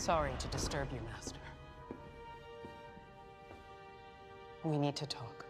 Sorry to disturb you, Master. We need to talk.